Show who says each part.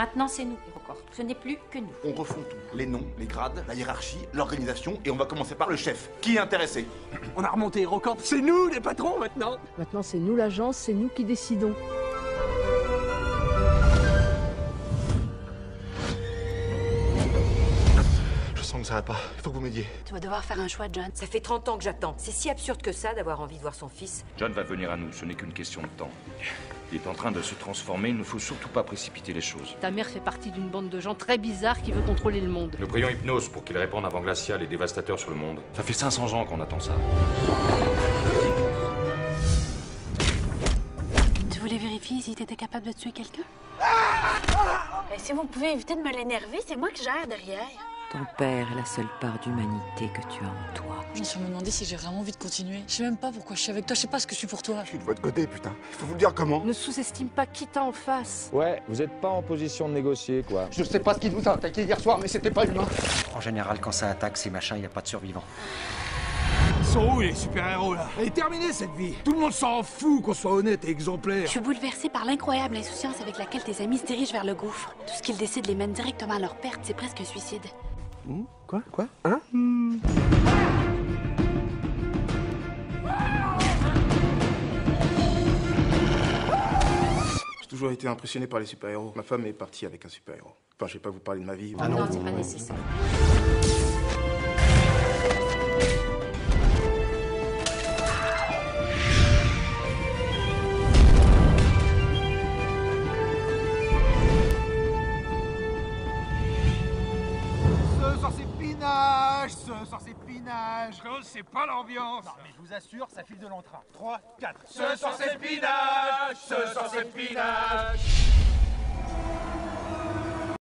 Speaker 1: Maintenant, c'est nous, Hérocorp. Ce n'est plus que nous.
Speaker 2: On refond tout. Les noms, les grades, la hiérarchie, l'organisation, et on va commencer par le chef. Qui est intéressé?
Speaker 3: On a remonté HeroCorp, c'est nous les patrons maintenant
Speaker 4: Maintenant, c'est nous l'agence, c'est nous qui décidons.
Speaker 2: Que ça va pas. Il faut que vous m'aidiez.
Speaker 5: Tu vas devoir faire un choix, John.
Speaker 6: Ça fait 30 ans que j'attends. C'est si absurde que ça d'avoir envie de voir son fils.
Speaker 7: John va venir à nous, ce n'est qu'une question de temps. Il est en train de se transformer, il ne faut surtout pas précipiter les choses.
Speaker 4: Ta mère fait partie d'une bande de gens très bizarres qui veut contrôler le monde.
Speaker 7: Nous prions Hypnose pour qu'il réponde avant Glacial et dévastateur sur le monde. Ça fait 500 ans qu'on attend ça.
Speaker 5: Tu voulais vérifier si t'étais capable de tuer quelqu'un? Et si vous pouvez éviter de me l'énerver, c'est moi qui gère derrière.
Speaker 6: Ton père est la seule part d'humanité que tu as en toi.
Speaker 8: Je me suis demandé si j'ai vraiment envie de continuer. Je sais même pas pourquoi je suis avec toi, je sais pas ce que je suis pour toi.
Speaker 2: Je suis de votre côté, putain. Il faut vous le dire comment.
Speaker 4: Ne sous-estime pas qui t'a en face.
Speaker 9: Ouais, vous êtes pas en position de négocier, quoi.
Speaker 3: Je sais pas ce qui vous a attaqué hier soir, mais c'était pas humain.
Speaker 10: En général, quand ça attaque ces machins, il n'y a pas de survivants.
Speaker 3: Ils sont où les super-héros là? Elle est terminée cette vie Tout le monde s'en fout qu'on soit honnête et exemplaire
Speaker 5: Je suis bouleversée par l'incroyable insouciance avec laquelle tes amis se dirigent vers le gouffre. Tout ce qu'ils décident les mène directement à leur perte, c'est presque un suicide.
Speaker 3: Quoi Quoi Hein
Speaker 2: J'ai toujours été impressionné par les super-héros. Ma femme est partie avec un super-héros. Enfin, je vais pas vous parler de ma vie.
Speaker 1: non, c'est pas nécessaire.
Speaker 3: Ce soir c'est pinage Ce soir c'est pinage c'est pas l'ambiance Non mais je vous assure, ça file de l'entrain. 3, 4. Ce soir c'est pinage Ce soir c'est pinage